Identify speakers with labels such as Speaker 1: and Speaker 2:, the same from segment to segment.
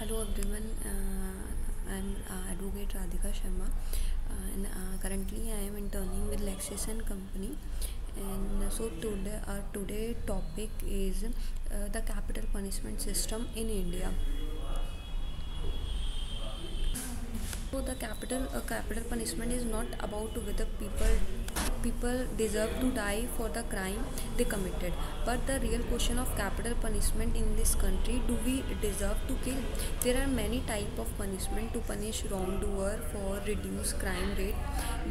Speaker 1: Hello everyone I am advocate Radhika Sharma currently I am interning with Laxeson company and so today today topic is the capital punishment system in India capital uh, capital punishment is not about whether people people deserve to die for the crime they committed, but the real question of capital punishment in this country: Do we deserve to kill? There are many type of punishment to punish wrongdoer for reduce crime rate.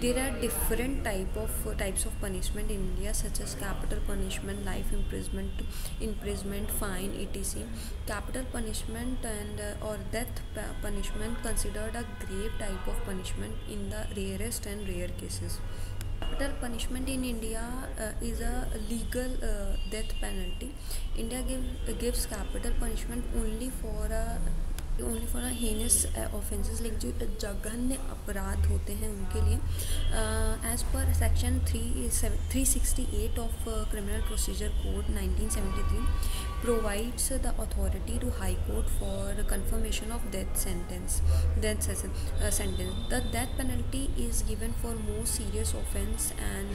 Speaker 1: There are different type of uh, types of punishment in India, such as capital punishment, life imprisonment, imprisonment, fine, etc. Capital punishment and uh, or death punishment considered a grave type of punishment in the rarest and rare cases. Capital punishment in India uh, is a legal uh, death penalty. India give, gives capital punishment only for a only for heinous offences like जो जघन्य अपराध होते हैं उनके लिए as per section three three sixty eight of criminal procedure code nineteen seventy three provides the authority to high court for confirmation of death sentence death uh, sentence. The death penalty is given for most serious offense and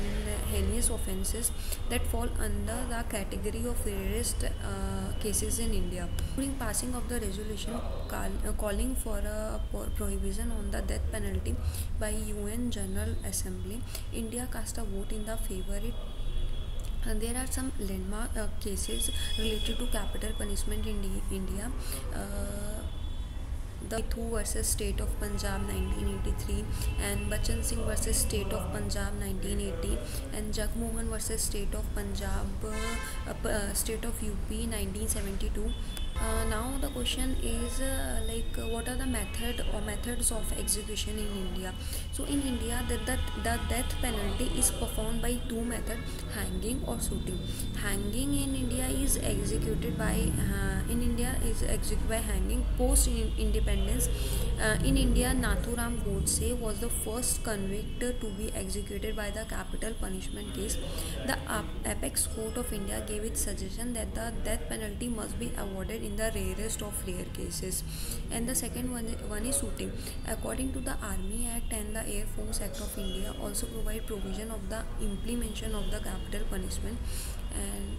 Speaker 1: heinous offenses that fall under the category of rarest uh, cases in india. During passing of the resolution uh, calling for a prohibition on the death penalty by un general assembly india cast a vote in the favor it there are some landmark uh, cases related to capital punishment in India. Uh, Mithu versus State of Punjab 1983 and Bachan Singh versus State of Punjab 1980 and Jagmohan versus State of Punjab uh, State of UP 1972 uh, now the question is uh, like uh, what are the method or methods of execution in india? So in india the, the, the death penalty is performed by two methods hanging or shooting. Hanging in india is executed by in india is executed by hanging post independence. In india nathuram godse was the first convict to be executed by the capital punishment case. The apex court of india gave its suggestion that the death penalty must be awarded in the rarest of rare cases. And the second one, one is shooting. According to the army act and the air force act of india also provide provision of the implementation of the capital punishment. And